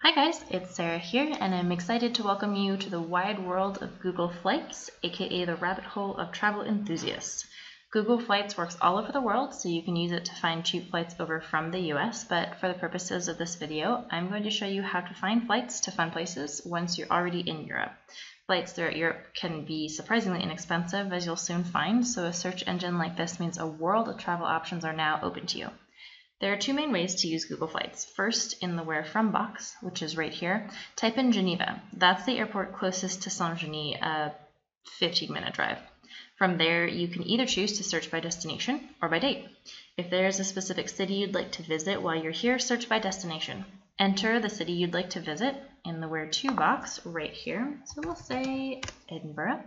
Hi guys, it's Sarah here and I'm excited to welcome you to the wide world of Google Flights, aka the rabbit hole of travel enthusiasts. Google Flights works all over the world so you can use it to find cheap flights over from the US, but for the purposes of this video, I'm going to show you how to find flights to fun places once you're already in Europe. Flights throughout Europe can be surprisingly inexpensive as you'll soon find, so a search engine like this means a world of travel options are now open to you. There are two main ways to use Google Flights. First, in the Where From box, which is right here, type in Geneva. That's the airport closest to Saint-Genis, a 15-minute drive. From there, you can either choose to search by destination or by date. If there is a specific city you'd like to visit while you're here, search by destination. Enter the city you'd like to visit in the Where To box right here. So we'll say Edinburgh.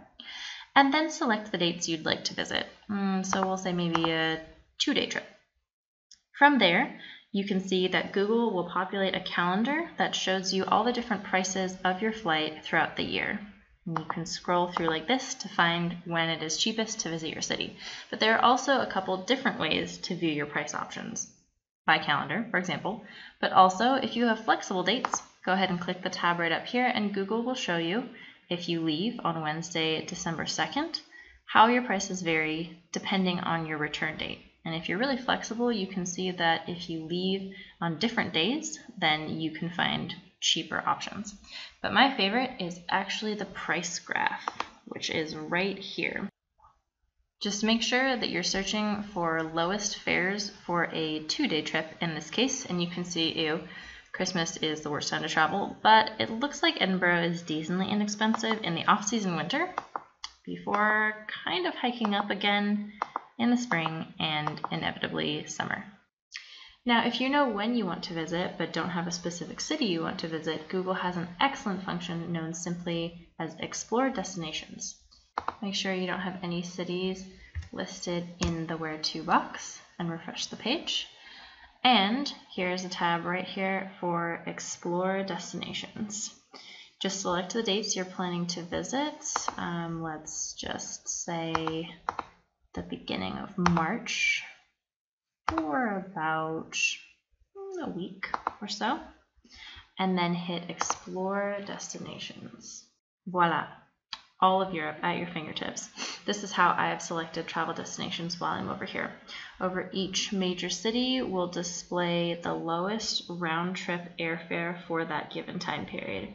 And then select the dates you'd like to visit. Mm, so we'll say maybe a two-day trip. From there, you can see that Google will populate a calendar that shows you all the different prices of your flight throughout the year. And you can scroll through like this to find when it is cheapest to visit your city. But there are also a couple different ways to view your price options. By calendar, for example, but also if you have flexible dates, go ahead and click the tab right up here and Google will show you if you leave on Wednesday, December 2nd, how your prices vary depending on your return date. And if you're really flexible, you can see that if you leave on different days, then you can find cheaper options. But my favorite is actually the price graph, which is right here. Just make sure that you're searching for lowest fares for a two-day trip in this case, and you can see, ew, Christmas is the worst time to travel, but it looks like Edinburgh is decently inexpensive in the off-season winter before kind of hiking up again in the spring and inevitably summer. Now, if you know when you want to visit but don't have a specific city you want to visit, Google has an excellent function known simply as Explore Destinations. Make sure you don't have any cities listed in the Where To box and refresh the page. And here's a tab right here for Explore Destinations. Just select the dates you're planning to visit. Um, let's just say the beginning of March for about hmm, a week or so, and then hit Explore Destinations. Voila, all of Europe at your fingertips. This is how I have selected travel destinations while I'm over here. Over each major city will display the lowest round trip airfare for that given time period.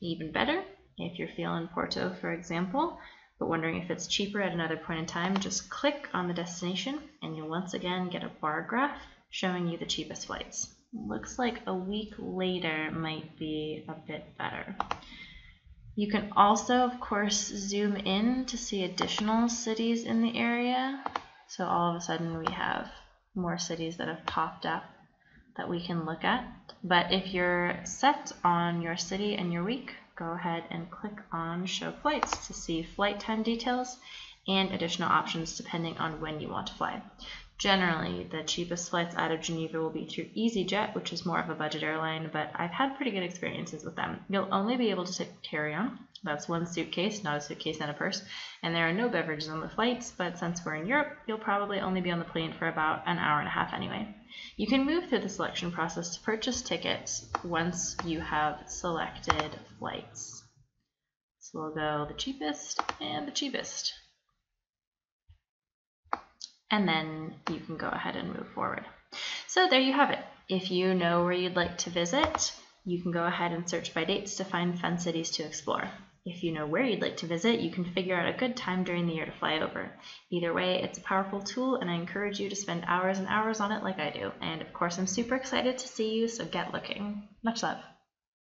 Even better, if you're feeling Porto, for example, but wondering if it's cheaper at another point in time, just click on the destination and you'll once again get a bar graph showing you the cheapest flights. Looks like a week later might be a bit better. You can also, of course, zoom in to see additional cities in the area. So all of a sudden we have more cities that have popped up that we can look at. But if you're set on your city and your week, go ahead and click on Show Flights to see flight time details and additional options depending on when you want to fly. Generally, the cheapest flights out of Geneva will be through EasyJet, which is more of a budget airline, but I've had pretty good experiences with them. You'll only be able to take carry-on. That's one suitcase, not a suitcase and a purse. And there are no beverages on the flights, but since we're in Europe, you'll probably only be on the plane for about an hour and a half anyway. You can move through the selection process to purchase tickets once you have selected flights. So we'll go the cheapest and the cheapest. And then you can go ahead and move forward. So there you have it. If you know where you'd like to visit, you can go ahead and search by dates to find fun cities to explore. If you know where you'd like to visit, you can figure out a good time during the year to fly over. Either way, it's a powerful tool, and I encourage you to spend hours and hours on it like I do. And of course, I'm super excited to see you, so get looking. Much love.